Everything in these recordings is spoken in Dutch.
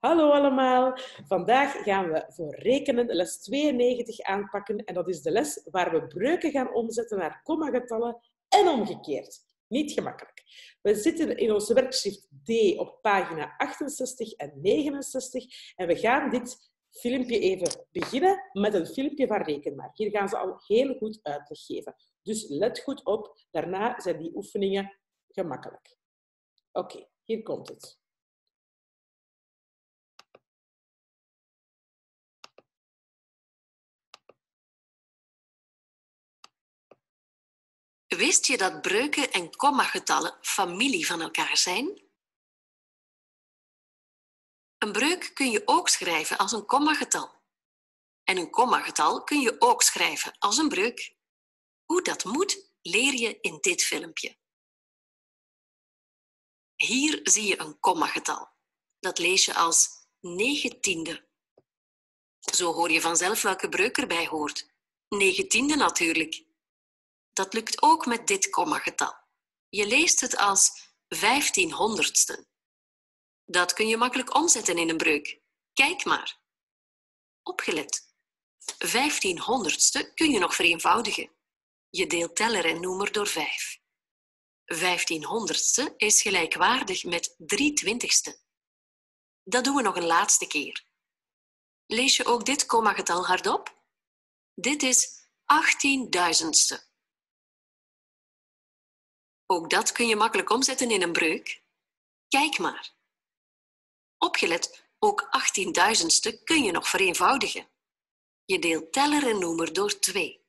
Hallo allemaal. Vandaag gaan we voor rekenen les 92 aanpakken en dat is de les waar we breuken gaan omzetten naar kommagetallen en omgekeerd. Niet gemakkelijk. We zitten in onze werkschrift D op pagina 68 en 69 en we gaan dit filmpje even beginnen met een filmpje van Rekenmaak. Hier gaan ze al heel goed uitleg geven. Dus let goed op, daarna zijn die oefeningen gemakkelijk. Oké, hier komt het. Wist je dat breuken en kommagetallen familie van elkaar zijn? Een breuk kun je ook schrijven als een kommagetal. En een kommagetal kun je ook schrijven als een breuk. Hoe dat moet, leer je in dit filmpje. Hier zie je een kommagetal. Dat lees je als negentiende. Zo hoor je vanzelf welke breuk erbij hoort. Negentiende natuurlijk. Dat lukt ook met dit kommagetal. Je leest het als vijftienhonderdste. Dat kun je makkelijk omzetten in een breuk. Kijk maar. Opgelet. Vijftienhonderdste kun je nog vereenvoudigen. Je deelt teller en noemer door vijf. Vijftienhonderdste is gelijkwaardig met drie twintigste. Dat doen we nog een laatste keer. Lees je ook dit kommagetal hardop? Dit is achttienduizendste. Ook dat kun je makkelijk omzetten in een breuk. Kijk maar. Opgelet, ook 18.000ste kun je nog vereenvoudigen. Je deelt teller en noemer door 2.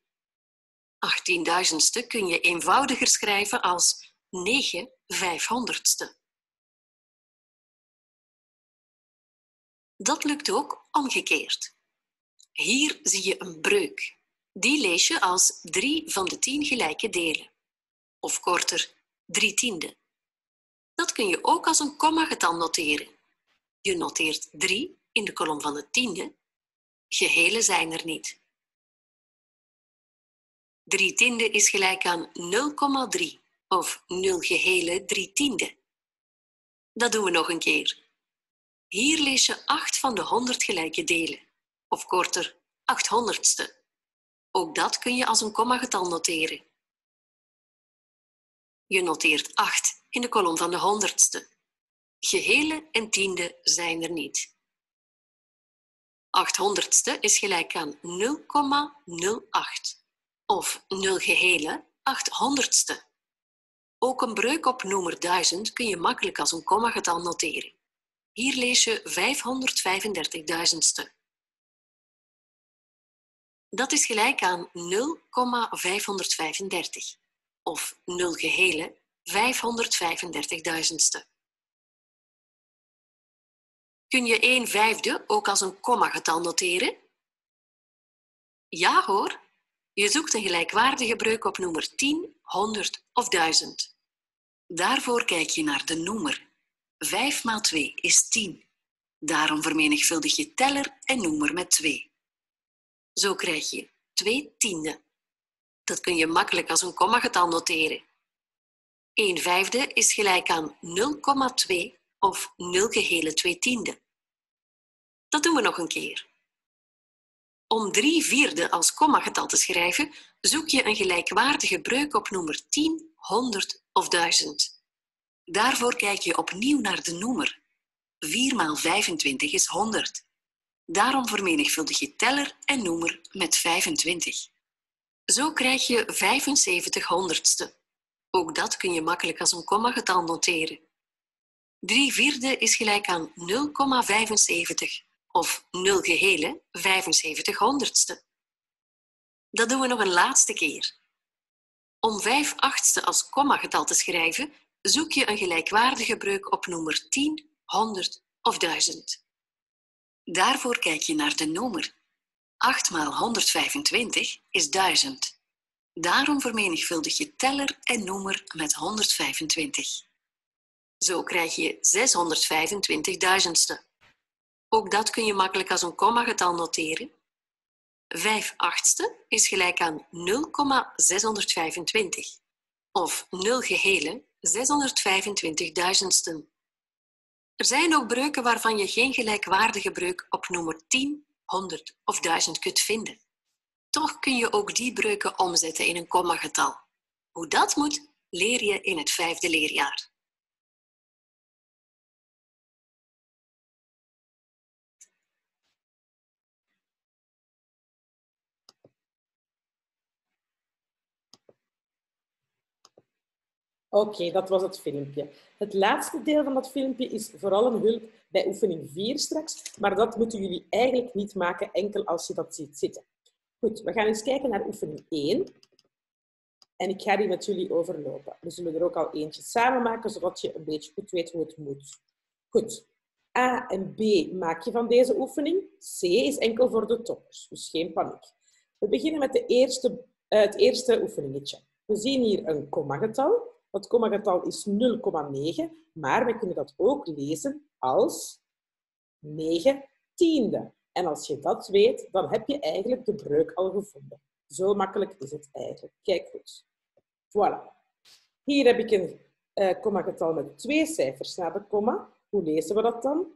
18.000ste kun je eenvoudiger schrijven als 9 vijfhonderdste. Dat lukt ook omgekeerd. Hier zie je een breuk. Die lees je als 3 van de 10 gelijke delen of korter, drie tiende. Dat kun je ook als een kommagetal noteren. Je noteert 3 in de kolom van de tiende. Gehele zijn er niet. 3 tiende is gelijk aan 0,3 of 0 gehele 3 tiende. Dat doen we nog een keer. Hier lees je 8 van de 100 gelijke delen, of korter, 800ste. Ook dat kun je als een kommagetal noteren. Je noteert 8 in de kolom van de honderdste. Gehele en tiende zijn er niet. 800ste is gelijk aan 0,08 of 0 gehele 800ste. Ook een breuk op noemer 1000 kun je makkelijk als een kommagetal noteren. Hier lees je 535.000ste. Dat is gelijk aan 0,535 of 0 gehele 535.000ste. Kun je 1 vijfde ook als een kommagetal noteren? Ja hoor, je zoekt een gelijkwaardige breuk op noemer 10, 100 of 1000. Daarvoor kijk je naar de noemer. 5 maal 2 is 10. Daarom vermenigvuldig je teller en noemer met 2. Zo krijg je 2 tiende. Dat kun je makkelijk als een kommagetal noteren. 1 vijfde is gelijk aan 0,2 of 0 gehele 2 tiende. Dat doen we nog een keer. Om 3 vierde als kommagetal te schrijven, zoek je een gelijkwaardige breuk op noemer 10, 100 of 1000. Daarvoor kijk je opnieuw naar de noemer. 4 maal 25 is 100. Daarom vermenigvuldig je teller en noemer met 25. Zo krijg je 75 honderdste. Ook dat kun je makkelijk als een kommagetal noteren. 3 vierde is gelijk aan 0,75 of 0 gehele 75 honderdste. Dat doen we nog een laatste keer. Om 5 achtste als kommagetal te schrijven, zoek je een gelijkwaardige breuk op noemer 10, 100 of 1000. Daarvoor kijk je naar de noemer 8 maal 125 is 1000. Daarom vermenigvuldig je teller en noemer met 125. Zo krijg je 625 ste Ook dat kun je makkelijk als een kommagetal noteren. 5 achtste is gelijk aan 0,625 of 0 gehele 625 duizendsten. Er zijn ook breuken waarvan je geen gelijkwaardige breuk op nummer 10, 100 of 1000 kunt vinden. Toch kun je ook die breuken omzetten in een kommagetal. Hoe dat moet, leer je in het vijfde leerjaar. Oké, dat was het filmpje. Het laatste deel van dat filmpje is vooral een hulp bij oefening 4 straks, maar dat moeten jullie eigenlijk niet maken, enkel als je dat ziet zitten. Goed, we gaan eens kijken naar oefening 1. En ik ga die met jullie overlopen. We zullen er ook al eentje samen maken, zodat je een beetje goed weet hoe het moet. Goed. A en B maak je van deze oefening. C is enkel voor de toppers, dus geen paniek. We beginnen met de eerste, uh, het eerste oefeningetje. We zien hier een kommagetal. Dat kommagetal is 0,9, maar we kunnen dat ook lezen als 9 tiende. En als je dat weet, dan heb je eigenlijk de breuk al gevonden. Zo makkelijk is het eigenlijk. Kijk goed. Voilà. Hier heb ik een uh, kommagetal met twee cijfers na de komma. Hoe lezen we dat dan?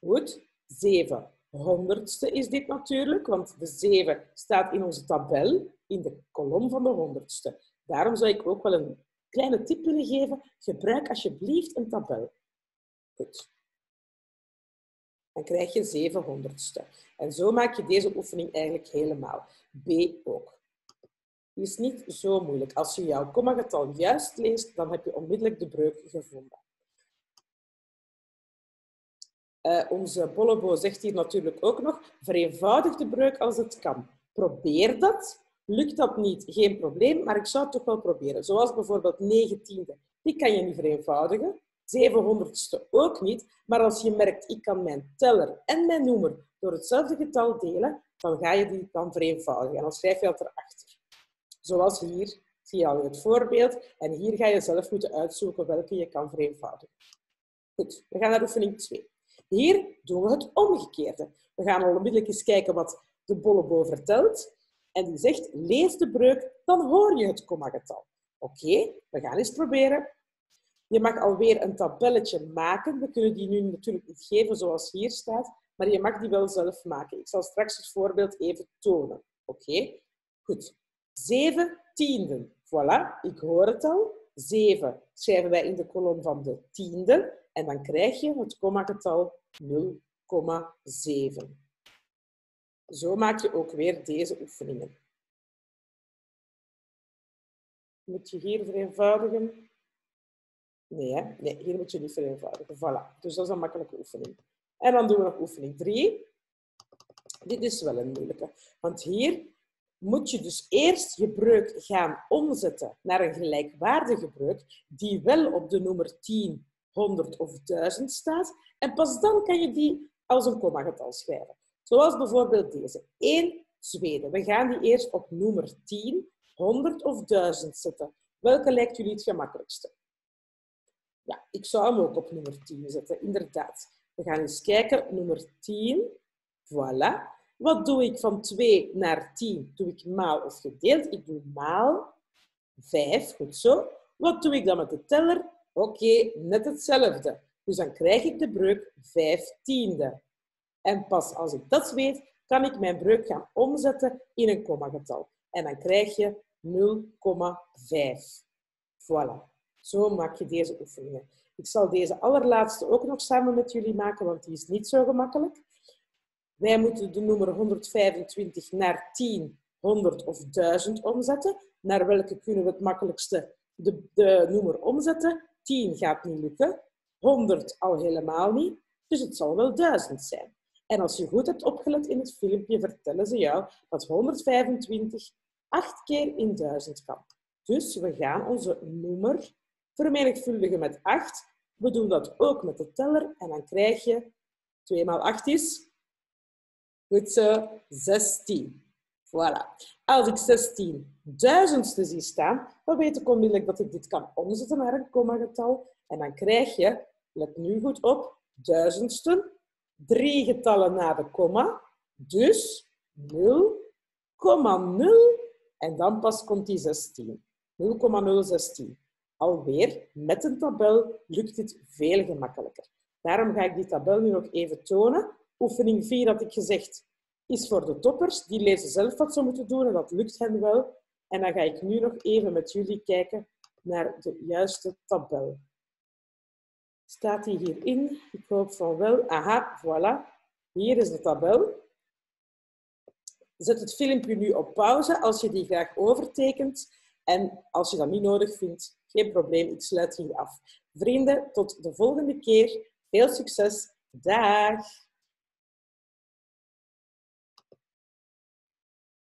Goed. 7 honderdste is dit natuurlijk, want de 7 staat in onze tabel in de kolom van de honderdste. Daarom zou ik ook wel een kleine tip willen geven. Gebruik alsjeblieft een tabel. Goed. Dan krijg je 700ste. En zo maak je deze oefening eigenlijk helemaal. B ook. Die is niet zo moeilijk. Als je jouw kommagetal juist leest, dan heb je onmiddellijk de breuk gevonden. Uh, onze Bollebo zegt hier natuurlijk ook nog, vereenvoudig de breuk als het kan. Probeer dat Lukt dat niet, geen probleem, maar ik zou het toch wel proberen. Zoals bijvoorbeeld 19e, die kan je niet vereenvoudigen. 700ste ook niet, maar als je merkt, ik kan mijn teller en mijn noemer door hetzelfde getal delen, dan ga je die dan vereenvoudigen. En dan schrijf je dat erachter. Zoals hier, zie je al het voorbeeld. En hier ga je zelf moeten uitzoeken welke je kan vereenvoudigen. Goed, we gaan naar oefening 2. Hier doen we het omgekeerde. We gaan onmiddellijk eens kijken wat de bollebo vertelt en die zegt, lees de breuk, dan hoor je het kommagetal. Oké, we gaan eens proberen. Je mag alweer een tabelletje maken. We kunnen die nu natuurlijk niet geven zoals hier staat, maar je mag die wel zelf maken. Ik zal straks het voorbeeld even tonen. Oké, goed. Zeven tienden. Voilà, ik hoor het al. 7 schrijven wij in de kolom van de tiende en dan krijg je het kommagetal 0,7. Zo maak je ook weer deze oefeningen. Moet je hier vereenvoudigen? Nee, hè? nee, hier moet je niet vereenvoudigen. Voilà. Dus dat is een makkelijke oefening. En dan doen we nog oefening 3. Dit is wel een moeilijke. Want hier moet je dus eerst je breuk gaan omzetten naar een gelijkwaardige breuk, die wel op de nummer 10, 100 of 1000 staat. En pas dan kan je die als een kommagetal schrijven. Zoals bijvoorbeeld deze. 1 tweede. We gaan die eerst op nummer 10, 100 of 1000 zetten. Welke lijkt jullie het gemakkelijkste? Ja, ik zou hem ook op nummer 10 zetten, inderdaad. We gaan eens kijken. Nummer 10. Voilà. Wat doe ik van 2 naar 10? Doe ik maal of gedeeld? Ik doe maal 5. Goed zo. Wat doe ik dan met de teller? Oké, net hetzelfde. Dus dan krijg ik de breuk 5 tiende. En pas als ik dat weet, kan ik mijn breuk gaan omzetten in een kommagetal. En dan krijg je 0,5. Voilà. Zo maak je deze oefeningen. Ik zal deze allerlaatste ook nog samen met jullie maken, want die is niet zo gemakkelijk. Wij moeten de nummer 125 naar 10, 100 of 1000 omzetten. Naar welke kunnen we het makkelijkste de, de noemer omzetten? 10 gaat niet lukken, 100 al helemaal niet, dus het zal wel 1000 zijn. En als je goed hebt opgelet in het filmpje, vertellen ze jou dat 125 acht keer in 1000 kan. Dus we gaan onze noemer vermenigvuldigen met 8. We doen dat ook met de teller en dan krijg je 2 maal 8 is goed zo, 16. Voilà. Als ik 16 duizendste zie staan, dan weet ik onmiddellijk dat ik dit kan omzetten naar een kommagetal. En dan krijg je, let nu goed op, duizendsten drie getallen na de komma, dus 0,0 en dan pas komt die 16. 0,016. Alweer, met een tabel lukt dit veel gemakkelijker. Daarom ga ik die tabel nu nog even tonen. Oefening 4 had ik gezegd, is voor de toppers. Die lezen zelf wat ze moeten doen en dat lukt hen wel. En dan ga ik nu nog even met jullie kijken naar de juiste tabel. Staat die hierin? Ik hoop van wel. Aha, voilà. Hier is de tabel. Zet het filmpje nu op pauze als je die graag overtekent. En als je dat niet nodig vindt, geen probleem, ik sluit hier af. Vrienden, tot de volgende keer. Veel succes. Dag!